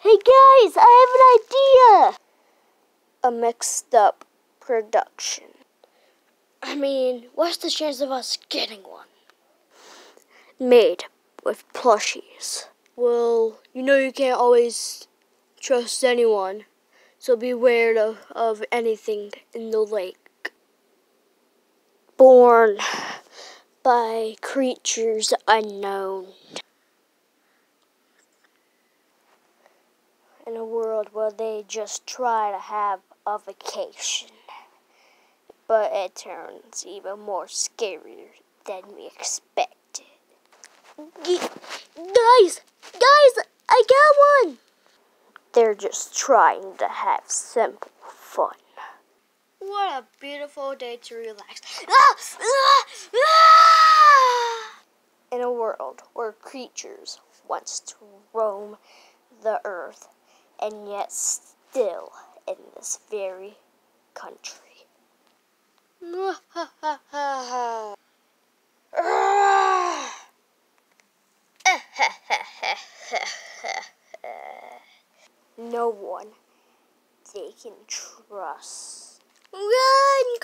Hey guys, I have an idea! A mixed up production. I mean, what's the chance of us getting one? Made with plushies. Well, you know you can't always trust anyone, so beware of, of anything in the lake. Born by creatures unknown. In a world where they just try to have a vacation. But it turns even more scarier than we expected. Guys! Guys! I got one! They're just trying to have simple fun. What a beautiful day to relax. Ah! Ah! Ah! In a world where creatures wants to roam the earth and yet still in this very country. no one they can trust. Run!